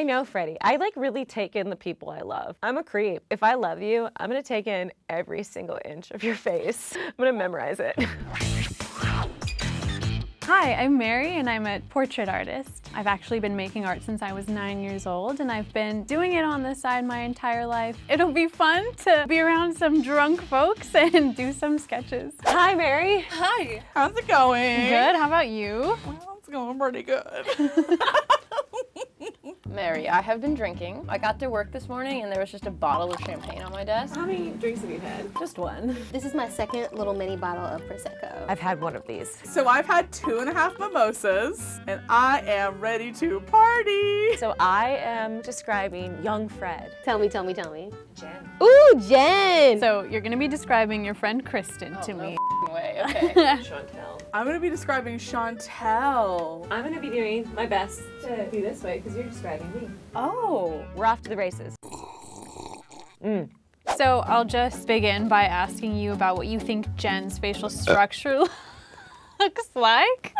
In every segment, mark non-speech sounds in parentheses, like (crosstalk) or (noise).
I know Freddie. I like really take in the people I love. I'm a creep. If I love you, I'm gonna take in every single inch of your face. (laughs) I'm gonna memorize it. Hi, I'm Mary and I'm a portrait artist. I've actually been making art since I was nine years old and I've been doing it on the side my entire life. It'll be fun to be around some drunk folks (laughs) and do some sketches. Hi, Mary. Hi. How's it going? Good, how about you? Well, it's going pretty good. (laughs) Mary, I have been drinking. I got to work this morning and there was just a bottle of champagne on my desk. How many drinks have you had? Just one. This is my second little mini bottle of Prosecco. I've had one of these. so I've had two and a half mimosas and I am ready to party. So I am describing young Fred. Tell me, tell me, tell me. Jen. Ooh, Jen! So you're gonna be describing your friend Kristin Oh, to me. Way, okay. (laughs) Chantel. I'm gonna be describing Chantel. I'm gonna be doing my best to be this way because you're describing me. Oh. We're off to the races. Mm. So I'll just begin by asking you about what you think Jen's facial structure (laughs) looks like.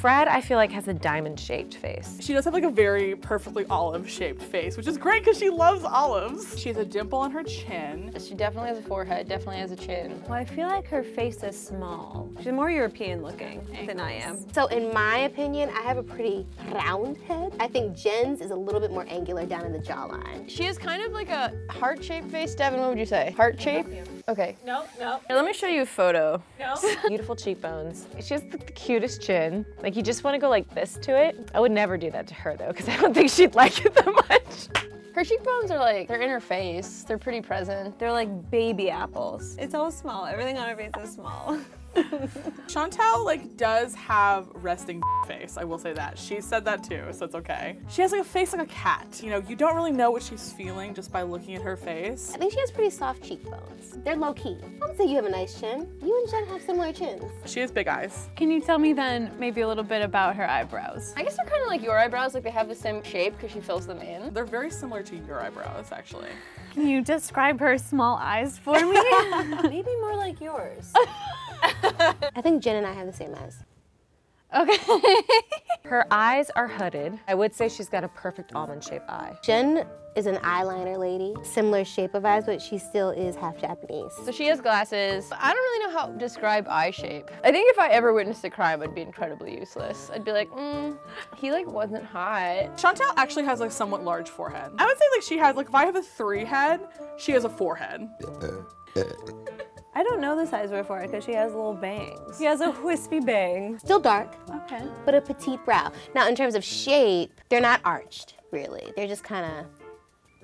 Fred, I feel like has a diamond-shaped face. She does have like a very perfectly olive shaped face, which is great because she loves olives. She has a dimple on her chin. She definitely has a forehead, definitely has a chin. Well, I feel like her face is small. She's more European looking than I am. So in my opinion, I have a pretty round head. I think Jen's is a little bit more angular down in the jawline. She has kind of like a heart-shaped face. Devin, what would you say? Heart shape? Okay. No, no, Here, let me show you a photo. no. (laughs) Beautiful cheekbones. She has the, the cutest chin. Like you just want to go like this to it. I would never do that to her though, because I don't think she'd like it that much. Her cheekbones are like, they're in her face. They're pretty present. They're like baby apples. It's all small. Everything on her face is small. (laughs) (laughs) Chantel like does have resting (laughs) face. I will say that. She said that too, so it's okay. She has like a face like a cat. You know, you don't really know what she's feeling just by looking at her face. I think she has pretty soft cheekbones. They're low key. I would say you have a nice chin. You and Jen have similar chins. She has big eyes. Can you tell me then maybe a little bit about her eyebrows? I guess they're kind of like your eyebrows, like they have the same shape because she fills them in. They're very similar to your eyebrows, actually. Can you describe her small eyes for me? (laughs) Maybe more like yours. (laughs) I think Jen and I have the same eyes. okay. (laughs) Her eyes are hooded. I would say she's got a perfect almond-shaped eye. Jen is an eyeliner lady, similar shape of eyes, but she still is half Japanese. So she has glasses. I don't really know how to describe eye shape. I think if I ever witnessed a crime, I'd be incredibly useless. I'd be like, mm, he like wasn't hot. Chantel actually has like somewhat large forehead. I would say like she has like if I have a three head, she has a four head. I don't know the size of her forehead because she has little bangs. She has a wispy bang. Still dark, Okay. but a petite brow. Now, in terms of shape, they're not arched, really. They're just kind of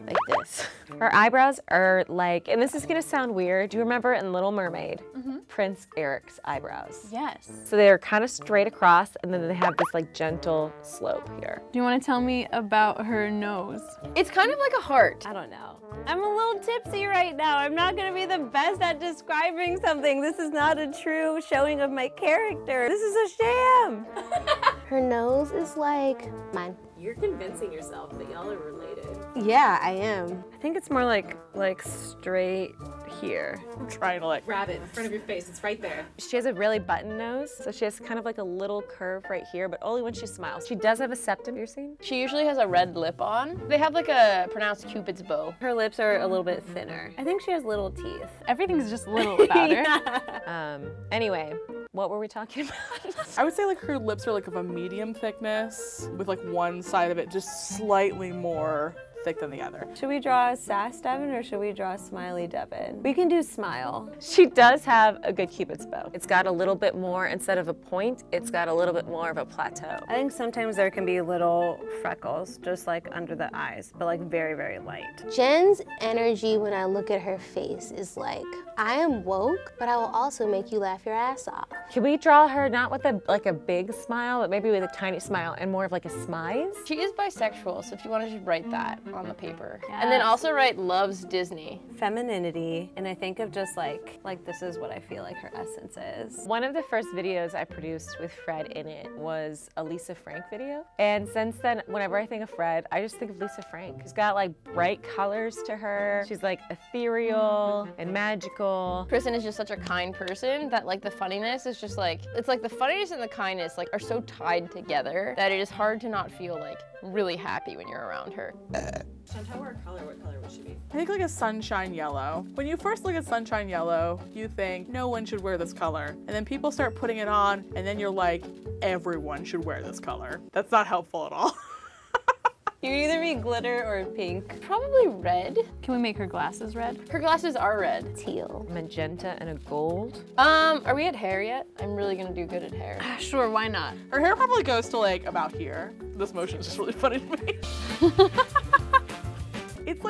like this. Her eyebrows are like, and this is gonna sound weird. Do you remember in Little Mermaid, mm-hmm. Prince Eric's eyebrows? Yes. So they're kind of straight across, and then they have this like gentle slope here. Do you want to tell me about her nose? It's kind of like a heart. I don't know. I'm a little tipsy right now. I'm not gonna be the best at describing something. This is not a true showing of my character. This is a sham. (laughs) Her nose is like mine. You're convincing yourself that y'all are related. Yeah, I am. I think it's more like like straight here. (laughs) I'm trying to like Grab it in front of your face. It's right there. She has a really button nose, so she has kind of like a little curve right here, but only when she smiles. She does have a septum piercing. She usually has a red lip on. They have like a pronounced cupid's bow. Her lips are a little bit thinner. I think she has little teeth. Everything's just little (laughs) about her. Um. Anyway, what were we talking (laughs) about? I would say like her lips are like of a medium thickness with like one side of it just slightly more thick than the other. Should we draw a sass Devin or should we draw a smiley Devin? We can do smile. She does have a good cupid's bow. It's got a little bit more, instead of a point, it's got a little bit more of a plateau. I think sometimes there can be little freckles just like under the eyes, but like very, very light. Jen's energy when I look at her face is like, I am woke, but I will also make you laugh your ass off. Can we draw her not with a like a big smile, but maybe with a tiny smile and more of like a smize? She is bisexual, so if you wanted to write that on the paper. Mm-hmm. And then also write loves Disney. Femininity, and I think of just like, like this is what I feel like her essence is. One of the first videos I produced with Fred in it was a Lisa Frank video. And since then, whenever I think of Fred, I just think of Lisa Frank. She's got like bright colors to her. She's like ethereal mm-hmm. and magical. Kristin is just such a kind person that like the funniness is just like, it's like the funniness and the kindness like are so tied together that it is hard to not feel like really happy when you're around her. Uh, Chantel wore a color, what color would she be? I think like a sunshine yellow. When you first look at sunshine yellow, you think no one should wear this color. And then people start putting it on, and then you're like, everyone should wear this color. That's not helpful at all. (laughs) You can either be glitter or pink. Probably red. Can we make her glasses red? Her glasses are red. Teal. Magenta and a gold. Um, are we at hair yet? I'm really gonna do good at hair. Sure, why not? Her hair probably goes to like about here. This motion is just really funny to me. (laughs)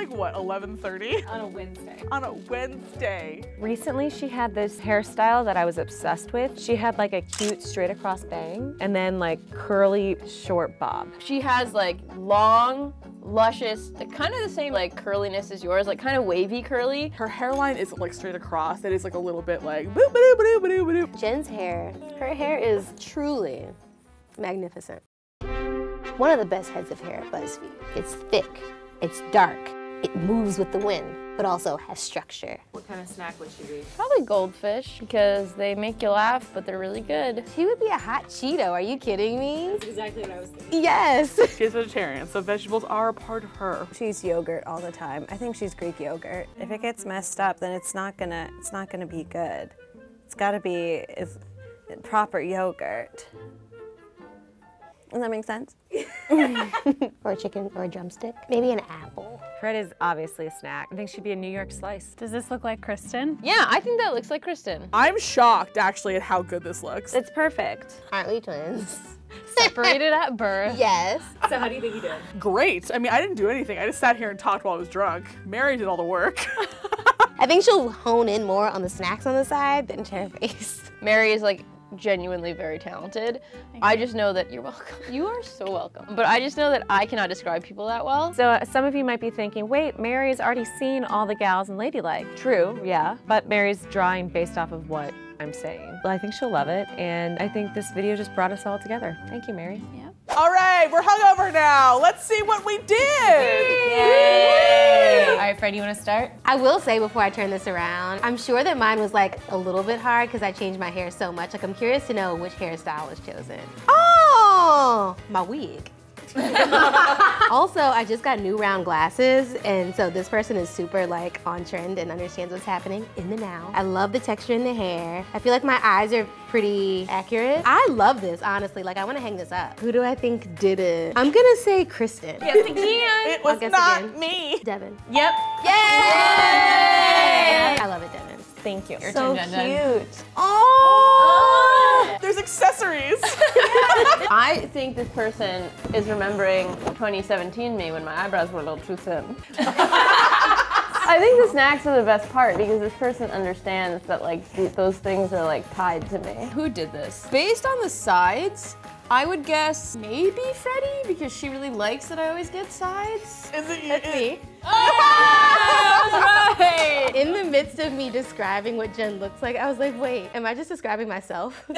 it's like what, 11:30 On a Wednesday. on a Wednesday. Recently, she had this hairstyle that I was obsessed with. She had like a cute straight across bang and then like curly short bob. She has like long, luscious, kind of the same like curliness as yours, like kind of wavy curly. Her hairline isn't like straight across. It is like a little bit like boop boop boop boop boop. Jen's hair, her hair is truly magnificent. One of the best heads of hair at BuzzFeed. It's thick, it's dark, it moves with the wind, but also has structure. What kind of snack would she be? Probably goldfish because they make you laugh, but they're really good. She would be a hot Cheeto, are you kidding me? That's Exactly what I was thinking. Yes. (laughs) She's vegetarian, so vegetables are a part of her. She's yogurt all the time. I think she's Greek yogurt. If it gets messed up, then it's not gonna it's not gonna be good. It's gotta be proper yogurt. Does that make sense? (laughs) or a chicken or a drumstick. Maybe an apple. Fred is obviously a snack. I think she'd be a New York slice. Does this look like Kristin? Yeah, I think that looks like Kristin. I'm shocked actually at how good this looks. It's perfect. Aren't we twins? (laughs) Separated at birth. yes. So how do you think you did? Great. I mean, I didn't do anything. I just sat here and talked while I was drunk. Mary did all the work. (laughs) I think she'll hone in more on the snacks on the side than to her face. Mary is like genuinely very talented. I just know that you're welcome. You are so welcome. But I just know that I cannot describe people that well. So uh, some of you might be thinking, wait, Mary's already seen all the gals in Ladylike. True, yeah, but Mary's drawing based off of what I'm saying. Well, I think she'll love it, and I think this video just brought us all together. Thank you, Mary. Yeah. all right, we're hungover now. Let's see what we did. All right, Fred, you want to start? I will say before I turn this around, I'm sure that mine was like a little bit hard because I changed my hair so much. Like I'm curious to know which hairstyle was chosen. Oh, my wig. (laughs) also, I just got new round glasses, and so this person is super like on trend and understands what's happening in the now. I love the texture in the hair. I feel like my eyes are pretty accurate. I love this, honestly. Like I want to hang this up. Who do I think did it? I'm gonna say Kristin. Yes, again. It I'll was guess not again. me. Devin. Yep. Yay! I love it, Devin. Thank you. So cute. Oh, there's accessories. I think this person is remembering 2017 me when my eyebrows were a little too thin. (laughs) I think the snacks are the best part because this person understands that like th- those things are like tied to me. Who did this? Based on the sides, I would guess maybe Freddie because she really likes that I always get sides. Is it you? Me. (laughs) Oh, right. In the midst of me describing what Jen looks like, I was like, wait, am I just describing myself? (laughs) (laughs)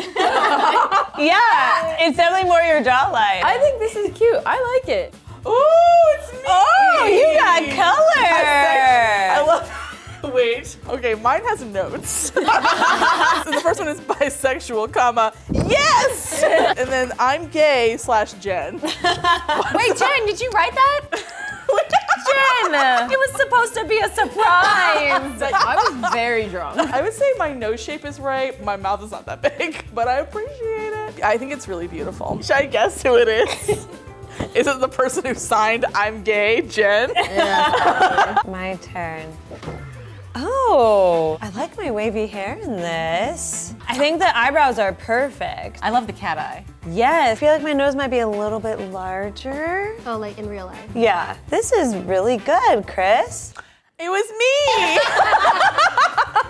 Yeah, it's definitely more your jawline. I think this is cute. I like it. Ooh, it's me. oh, you got color. I love. Wait. Okay, mine has notes. (laughs) so the first one is bisexual, comma yes, and then I'm gay slash Jen. Wait, Jen, did you write that? Jen, it was supposed to be a surprise. I was very drunk. I would say my nose shape is right. My mouth is not that big, (laughs) but I appreciate it. I think it's really beautiful. Should I guess who it is? (laughs) Is it the person who signed I'm gay, Jen? My turn. Oh, I like my wavy hair in this. I think the eyebrows are perfect. I love the cat eye. Yes, I feel like my nose might be a little bit larger. oh, like in real life. Yeah, this is really good, Chris. It was me.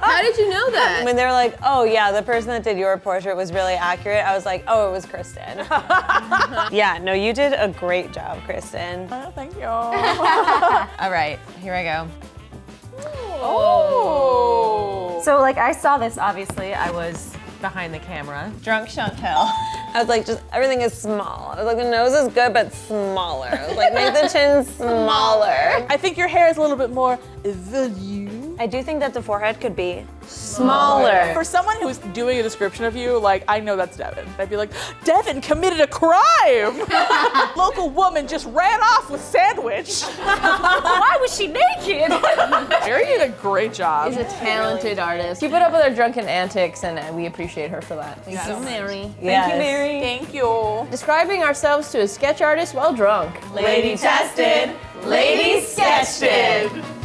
How did you know that? When they were like, oh yeah, the person that did your portrait was really accurate, I was like, oh, it was Kristin. (laughs) yeah, no, you did a great job, Kristin. Oh, thank you. (laughs) All right, here I go. Oh. So like I saw this, obviously, I was behind the camera. Drunk Chantel. (laughs) I was like, just everything is small. I was like, the nose is good, but smaller. I was like, make the chin (laughs) smaller. I think your hair is a little bit more volume. I do think that the forehead could be smaller. For someone who's doing a description of you, like I know that's Devin. I'd be like, Devin committed a crime. (laughs) Local woman just ran off with sandwich. (laughs) Why was she naked? (laughs) Mary did a great job. She's a talented artist. Keep it up with her drunken antics, and uh, we appreciate her for that. Thank you, Mary. Yes. Thank you, Mary. Thank you. Describing ourselves to a sketch artist while drunk. Lady tested, lady sketched it.